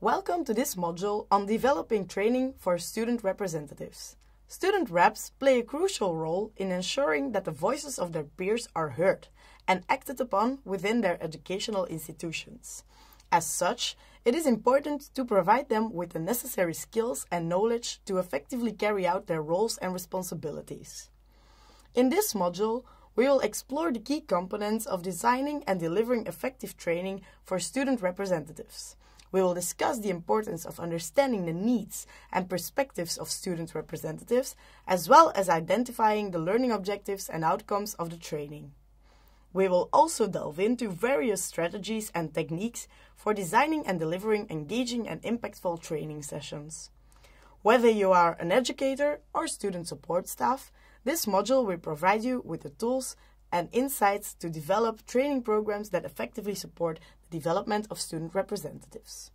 Welcome to this module on developing training for student representatives. Student reps play a crucial role in ensuring that the voices of their peers are heard and acted upon within their educational institutions. As such, it is important to provide them with the necessary skills and knowledge to effectively carry out their roles and responsibilities. In this module, we will explore the key components of designing and delivering effective training for student representatives. We will discuss the importance of understanding the needs and perspectives of student representatives, as well as identifying the learning objectives and outcomes of the training. We will also delve into various strategies and techniques for designing and delivering engaging and impactful training sessions. Whether you are an educator or student support staff, this module will provide you with the tools and insights to develop training programs that effectively support the development of student representatives.